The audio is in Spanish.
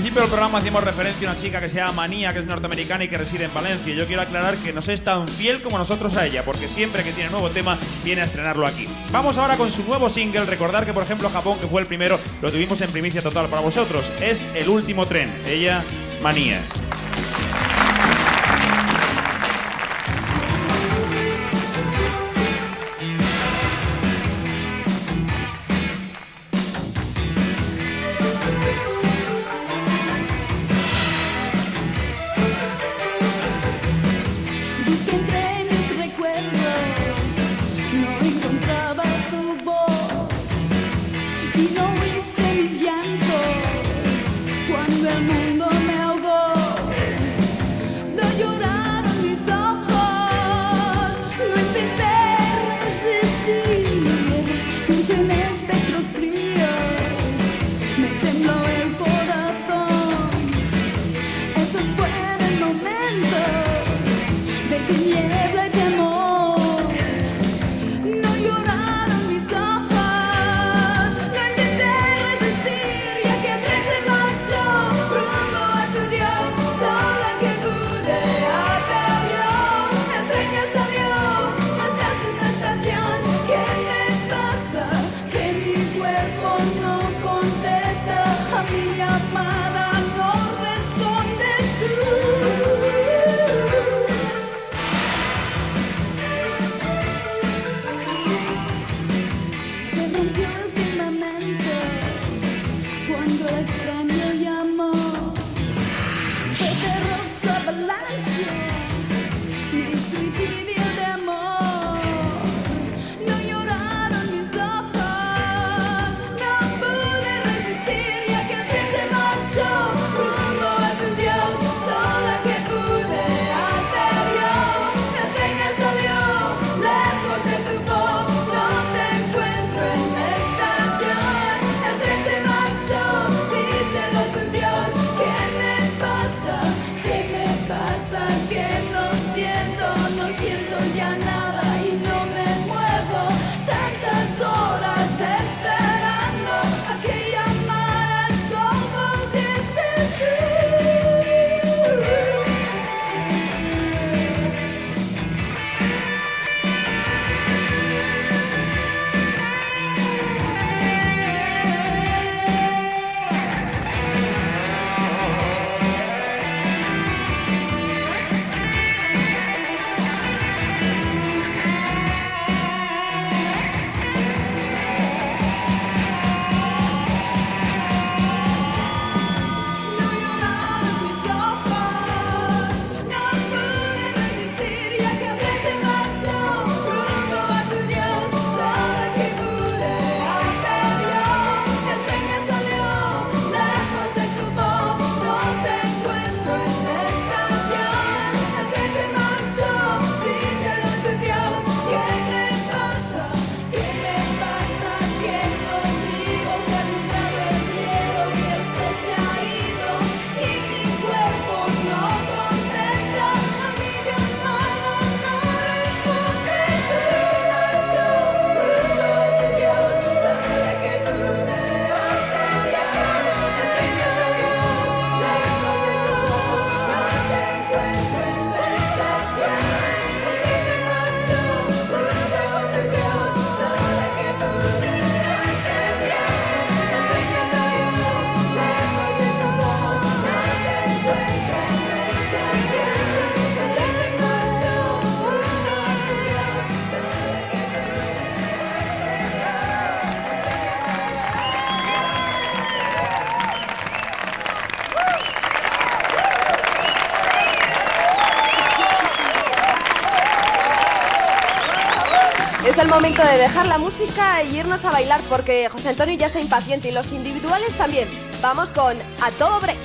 principio del programa hacíamos referencia a una chica que se llama Manía, que es norteamericana y que reside en Valencia. Yo quiero aclarar que nos es tan fiel como nosotros a ella, porque siempre que tiene nuevo tema viene a estrenarlo aquí. Vamos ahora con su nuevo single. Recordar que, por ejemplo, Japón, que fue el primero, lo tuvimos en primicia total para vosotros. Es El último tren. Ella, Manía. brillante. Angel Express. el momento de dejar la música y irnos a bailar porque José Antonio ya está impaciente y los individuales también. Vamos con A Todo Break.